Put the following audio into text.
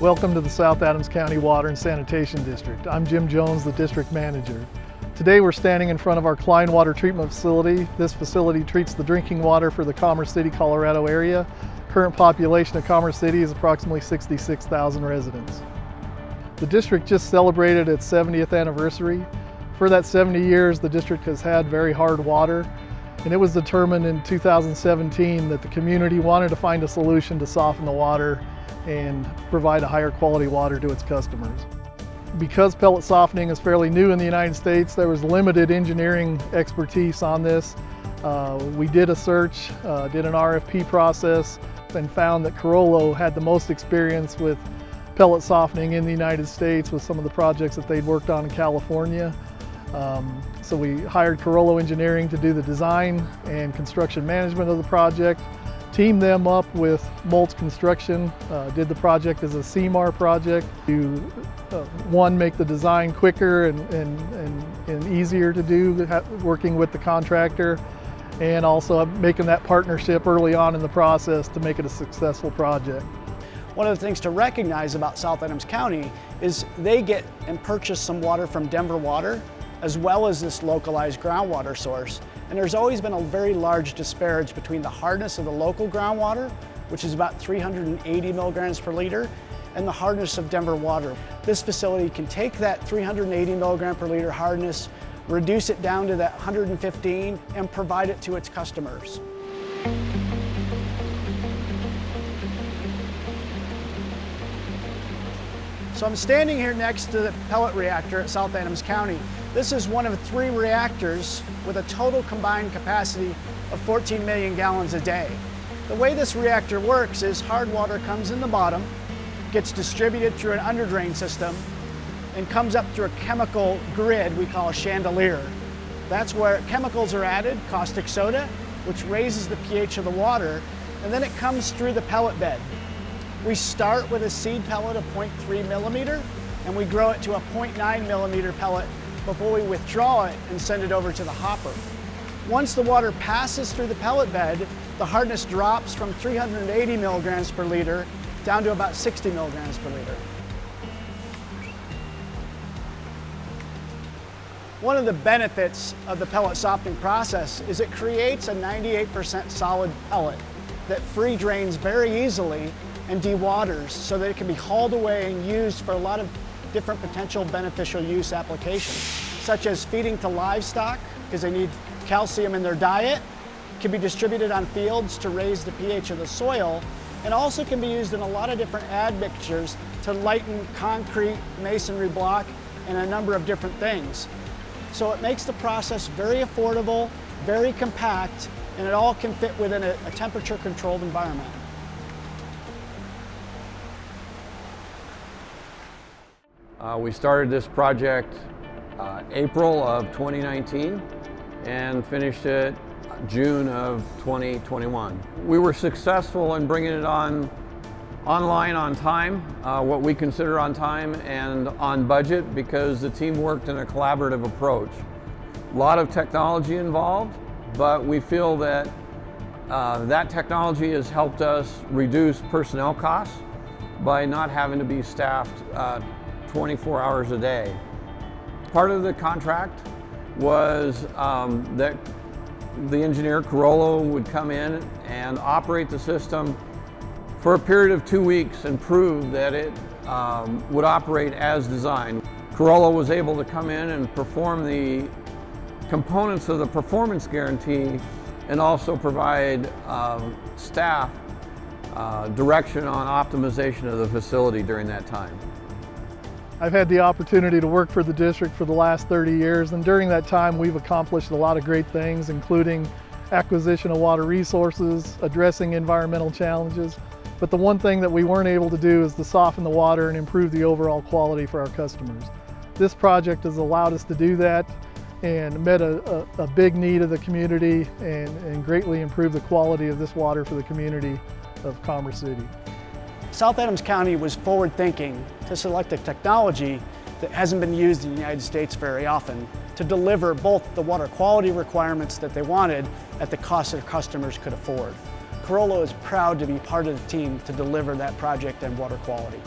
Welcome to the South Adams County Water and Sanitation District. I'm Jim Jones, the district manager. Today we're standing in front of our Klein Water Treatment Facility. This facility treats the drinking water for the Commerce City, Colorado area. Current population of Commerce City is approximately 66,000 residents. The district just celebrated its 70th anniversary. For that 70 years, the district has had very hard water, and it was determined in 2017 that the community wanted to find a solution to soften the water and provide a higher quality water to its customers. Because pellet softening is fairly new in the United States, there was limited engineering expertise on this. Uh, we did a search, uh, did an RFP process, and found that Carollo had the most experience with pellet softening in the United States with some of the projects that they'd worked on in California. Um, so we hired Carollo Engineering to do the design and construction management of the project teamed them up with Moltz Construction, uh, did the project as a CMAR project to, uh, one, make the design quicker and, and, and, and easier to do, working with the contractor, and also making that partnership early on in the process to make it a successful project. One of the things to recognize about South Adams County is they get and purchase some water from Denver Water, as well as this localized groundwater source. And there's always been a very large disparage between the hardness of the local groundwater, which is about 380 milligrams per liter, and the hardness of Denver water. This facility can take that 380 milligram per liter hardness, reduce it down to that 115, and provide it to its customers. So I'm standing here next to the pellet reactor at South Adams County. This is one of three reactors with a total combined capacity of 14 million gallons a day. The way this reactor works is hard water comes in the bottom, gets distributed through an underdrain system, and comes up through a chemical grid we call a chandelier. That's where chemicals are added, caustic soda, which raises the pH of the water, and then it comes through the pellet bed. We start with a seed pellet of 0.3 millimeter and we grow it to a 0.9 millimeter pellet before we withdraw it and send it over to the hopper. Once the water passes through the pellet bed, the hardness drops from 380 milligrams per liter down to about 60 milligrams per liter. One of the benefits of the pellet softening process is it creates a 98% solid pellet that free drains very easily and dewaters so that it can be hauled away and used for a lot of different potential beneficial use applications, such as feeding to livestock because they need calcium in their diet, can be distributed on fields to raise the pH of the soil, and also can be used in a lot of different admixtures to lighten concrete, masonry block, and a number of different things. So it makes the process very affordable, very compact, and it all can fit within a, a temperature controlled environment. Uh, we started this project uh, April of 2019 and finished it June of 2021. We were successful in bringing it on online on time, uh, what we consider on time and on budget because the team worked in a collaborative approach. A lot of technology involved, but we feel that uh, that technology has helped us reduce personnel costs by not having to be staffed uh, 24 hours a day. Part of the contract was um, that the engineer, Carollo, would come in and operate the system for a period of two weeks and prove that it um, would operate as designed. Carollo was able to come in and perform the components of the performance guarantee and also provide um, staff uh, direction on optimization of the facility during that time. I've had the opportunity to work for the district for the last 30 years and during that time we've accomplished a lot of great things including acquisition of water resources, addressing environmental challenges, but the one thing that we weren't able to do is to soften the water and improve the overall quality for our customers. This project has allowed us to do that and met a, a, a big need of the community and, and greatly improved the quality of this water for the community of Commerce City. South Adams County was forward thinking to select a technology that hasn't been used in the United States very often to deliver both the water quality requirements that they wanted at the cost their customers could afford. Carollo is proud to be part of the team to deliver that project and water quality.